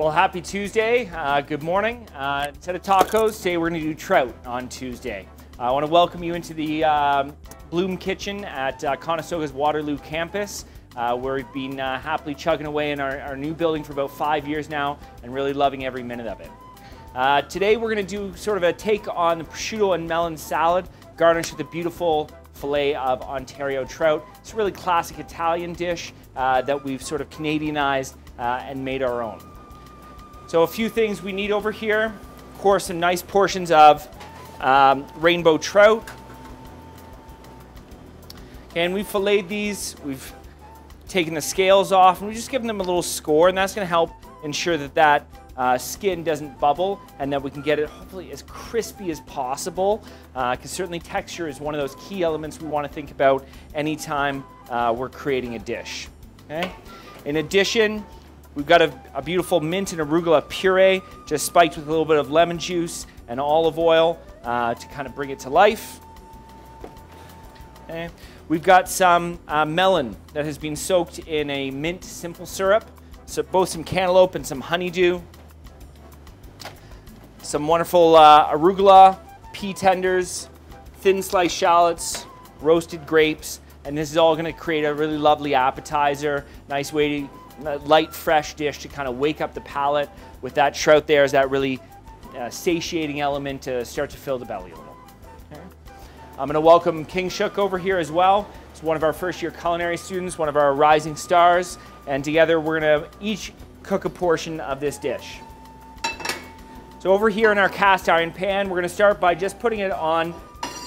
Well, happy Tuesday. Uh, good morning. Uh, instead of tacos, today we're going to do trout on Tuesday. Uh, I want to welcome you into the um, Bloom Kitchen at uh, Conestoga's Waterloo campus, uh, where we've been uh, happily chugging away in our, our, new building for about five years now and really loving every minute of it. Uh, today we're going to do sort of a take on the prosciutto and melon salad, garnished with a beautiful filet of Ontario trout. It's a really classic Italian dish that we've sort of Canadianized and made our own. So a few things we need over here. Of course, some nice portions of um, rainbow trout. And we've filleted these. We've taken the scales off, and we just given them a little score, and that's going to help ensure that that uh, skin doesn't bubble and that we can get it hopefully as crispy as possible because uh, certainly texture is one of those key elements we want to think about anytime uh, we're creating a dish. Okay? In addition, We've got a, a, beautiful mint and arugula puree, just spiked with a little bit of lemon juice and olive oil uh, to kind of bring it to life. Okay. We've got some uh, melon that has been soaked in a mint simple syrup, so both some cantaloupe and some honeydew. Some wonderful uh, arugula, pea tenders, thin sliced shallots, roasted grapes, and this is all going to create a really lovely appetizer. Nice way to light, fresh dish to kind of wake up the palate with that trout there is that really uh, satiating element to start to fill the belly a little. Okay. I'm going to welcome King Shook over here as well. He's one of our first year culinary students, one of our rising stars, and together we're going to each cook a portion of this dish. So over here in our cast iron pan, we're going to start by just putting it on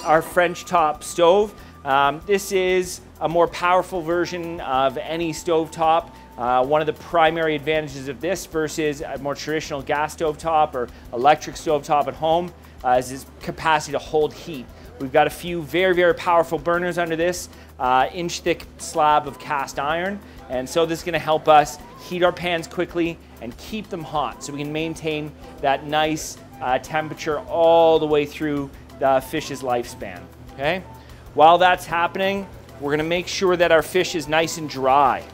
our French top stove. Um, this is a more powerful version of any stove top. Uh, one of the primary advantages of this versus a more traditional gas stove top or electric stove top at home uh, is its capacity to hold heat. We've got a few very, very powerful burners under this uh, inch thick slab of cast iron. And so this is gonna help us heat our pans quickly and keep them hot so we can maintain that nice uh, temperature all the way through the fish's lifespan, okay? While that's happening, we're gonna make sure that our fish is nice and dry.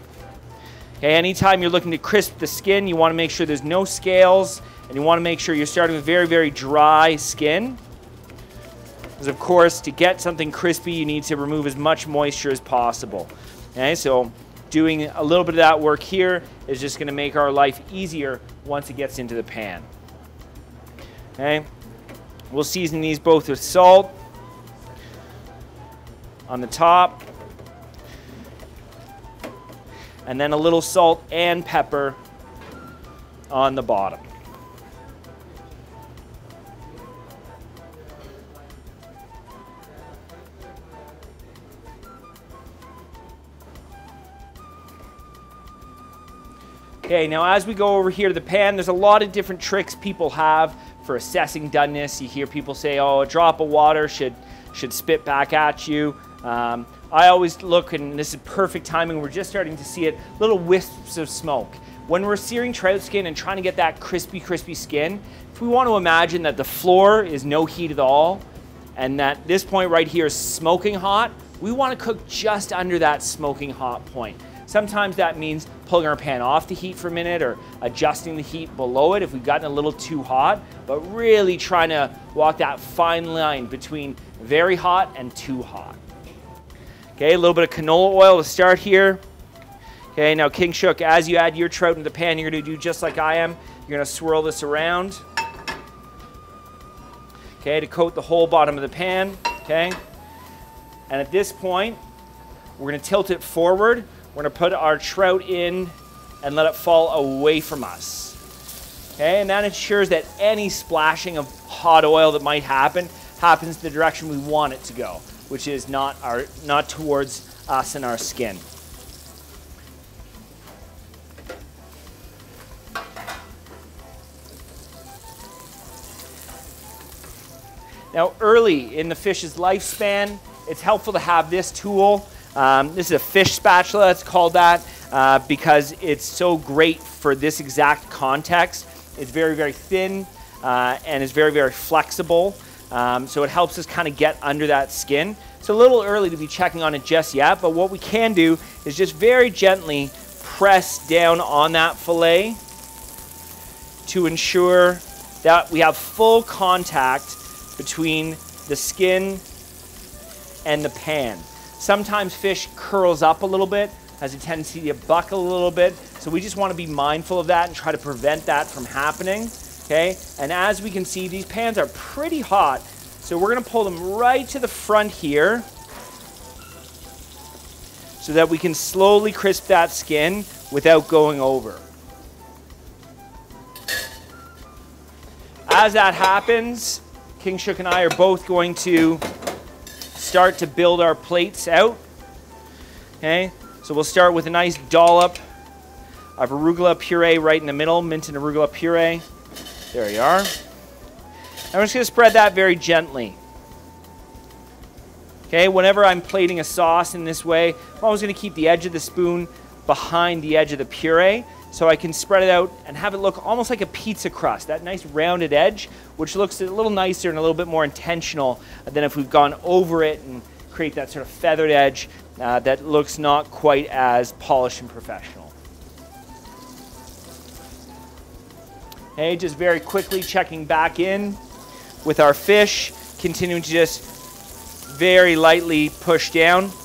Okay, anytime you're looking to crisp the skin, you want to make sure there's no scales, and you want to make sure you're starting with very, very dry skin. Because of course, to get something crispy, you need to remove as much moisture as possible. Okay, so doing a little bit of that work here is just going to make our life easier once it gets into the pan. Okay, we'll season these both with salt on the top and then a little salt and pepper on the bottom. Okay, now as we go over here to the pan, there's a lot of different tricks people have for assessing doneness. You hear people say, oh, a drop of water should, should spit back at you. Um, I always look, and this is perfect timing, we're just starting to see it, little wisps of smoke. When we're searing trout skin and trying to get that crispy, crispy skin, if we want to imagine that the floor is no heat at all, and that this point right here is smoking hot, we want to cook just under that smoking hot point. Sometimes that means pulling our pan off the heat for a minute or adjusting the heat below it if we've gotten a little too hot, but really trying to walk that fine line between very hot and too hot. Okay, a little bit of canola oil to start here. Okay, now King Shook, as you add your trout into the pan, you're to do just like I am. You're to swirl this around. Okay, to coat the whole bottom of the pan. Okay, and at this point, we're going to tilt it forward. We're to put our trout in and let it fall away from us. Okay, and that ensures that any splashing of hot oil that might happen happens the direction we want it to go which is not, our, not towards us and our skin. Now, early in the fish's lifespan, it's helpful to have this tool. Um, this is a fish spatula, it's called that, uh, because it's so great for this exact context. It's very, very thin uh, and it's very, very flexible. Um, so it helps us kind of get under that skin. It's a little early to be checking on it just yet, but what we can do is just very gently press down on that fillet to ensure that we have full contact between the skin and the pan. Sometimes fish curls up a little bit, has a tendency to buckle a little bit, so we just want to be mindful of that and try to prevent that from happening, okay? And as we can see, these pans are pretty hot, so we're gonna pull them right to the front here so that we can slowly crisp that skin without going over. As that happens, King Shook and I are both going to start to build our plates out. Okay, so we'll start with a nice dollop of arugula puree right in the middle, mint and arugula puree. There you are. I'm just going to spread that very gently. Okay, whenever I'm plating a sauce in this way, I'm always going to keep the edge of the spoon behind the edge of the puree so I can spread it out and have it look almost like a pizza crust, that nice rounded edge, which looks a little nicer and a little bit more intentional than if we've gone over it and create that sort of feathered edge uh, that looks not quite as polished and professional. Okay, just very quickly checking back in with our fish, continuing to just very lightly push down.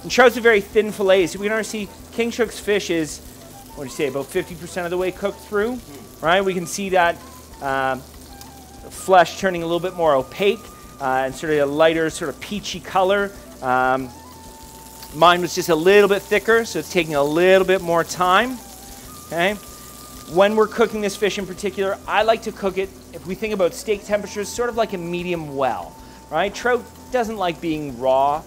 And trout's a very thin fillet, so we can already see King Shook's fish is what do you say, about 50% of the way cooked through, right? We can see that um, flesh turning a little bit more opaque uh, and sort of a lighter, sort of peachy color. Um, mine was just a little bit thicker, so it's taking a little bit more time. Okay. When we're cooking this fish in particular, I like to cook it, if we think about steak temperatures, sort of like a medium well, right? Trout doesn't like being raw.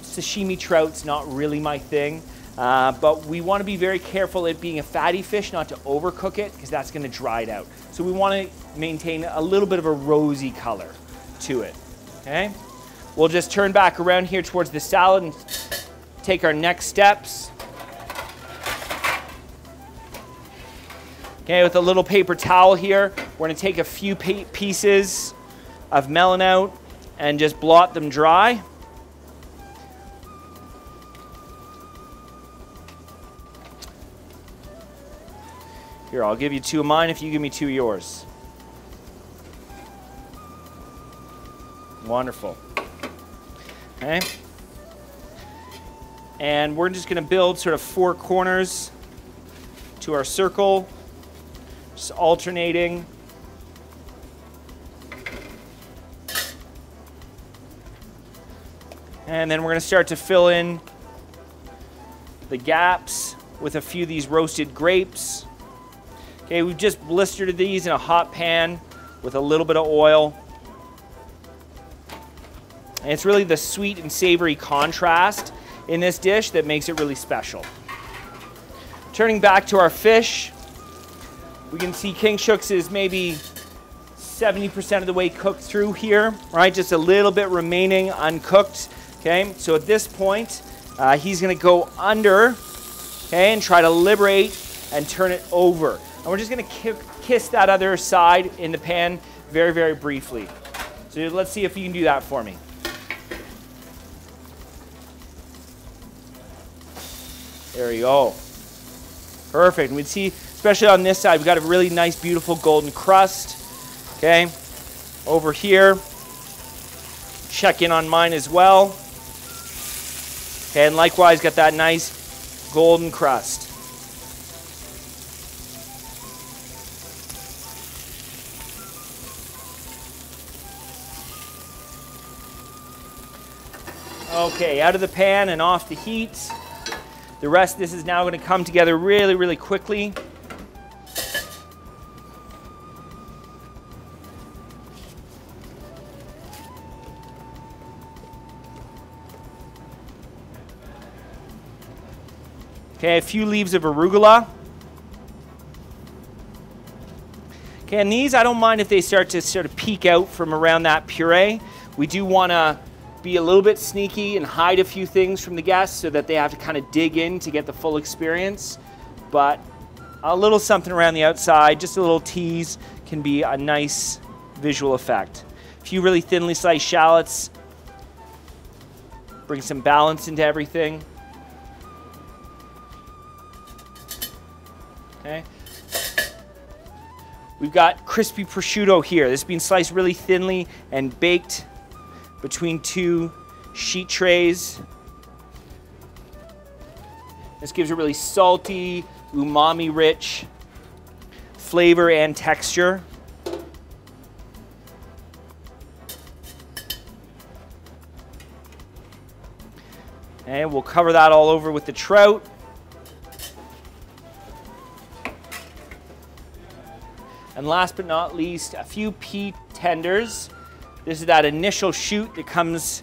Sashimi trout's not really my thing. Uh, but we want to be very careful it being a fatty fish, not to overcook it, because that's going to dry it out. So we want to maintain a little bit of a rosy color to it. Okay? We'll just turn back around here towards the salad and take our next steps. Okay, with a little paper towel here, we're to take a few pieces of melon out and just blot them dry. Here, I'll give you two of mine if you give me two of yours. Wonderful. Okay. And we're just to build sort of four corners to our circle, just alternating. And then we're going to start to fill in the gaps with a few of these roasted grapes. Okay, we've just blistered these in a hot pan with a little bit of oil. And it's really the sweet and savory contrast in this dish that makes it really special. Turning back to our fish, we can see King Shook's is maybe 70% of the way cooked through here, right? Just a little bit remaining uncooked, okay? So at this point, uh, he's gonna go under, okay, and try to liberate and turn it over. And we're just gonna kiss that other side in the pan very, very briefly. So let's see if you can do that for me. There you go. Perfect. And we see, especially on this side, we've got a really nice, beautiful golden crust. Okay. Over here, check in on mine as well. Okay, and likewise, got that nice golden crust. Okay, out of the pan and off the heat. The rest of this is now going to come together really, really quickly. Okay, a few leaves of arugula. Okay, and these I don't mind if they start to sort of peek out from around that puree. We do want to be a little bit sneaky and hide a few things from the guests so that they have to kind of dig in to get the full experience. But a little something around the outside, just a little tease, can be a nice visual effect. A few really thinly sliced shallots, bring some balance into everything. Okay. We've got crispy prosciutto here. This is being sliced really thinly and baked between two sheet trays. This gives a really salty, umami rich flavor and texture. And we'll cover that all over with the trout. And last but not least, a few pea tenders. This is that initial shoot that comes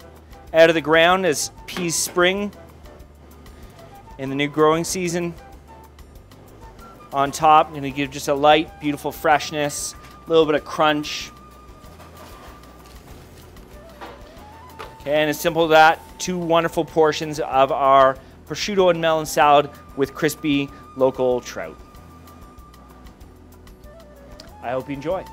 out of the ground as peas spring in the new growing season. On top, I'm gonna give just a light, beautiful freshness, a little bit of crunch. Okay, and as simple as that, two wonderful portions of our prosciutto and melon salad with crispy local trout. I hope you enjoy.